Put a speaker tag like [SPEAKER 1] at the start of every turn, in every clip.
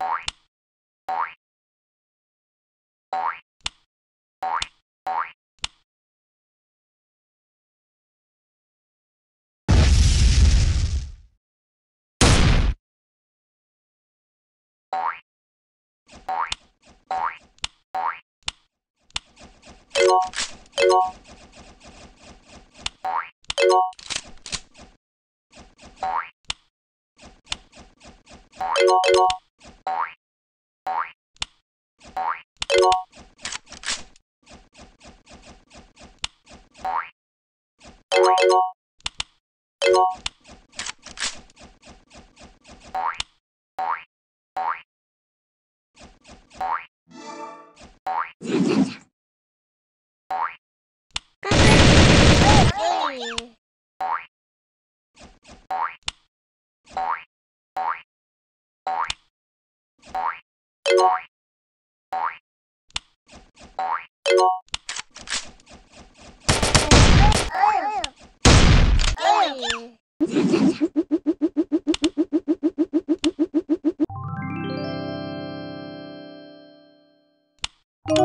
[SPEAKER 1] you Bye. you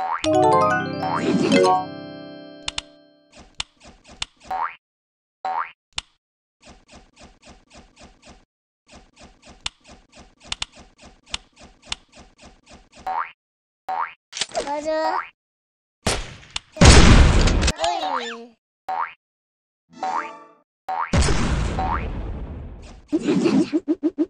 [SPEAKER 1] 大丈夫フフフフ。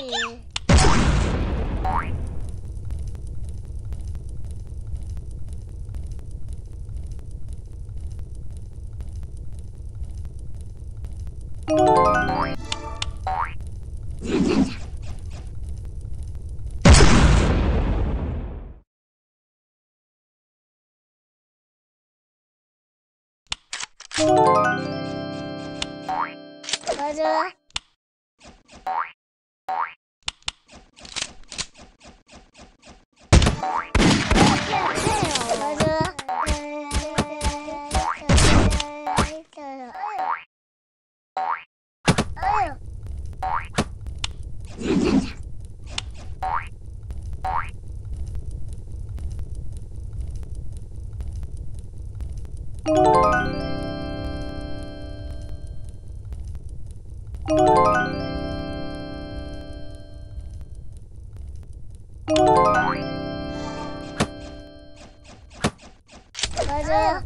[SPEAKER 1] に。我觉得。哎呀！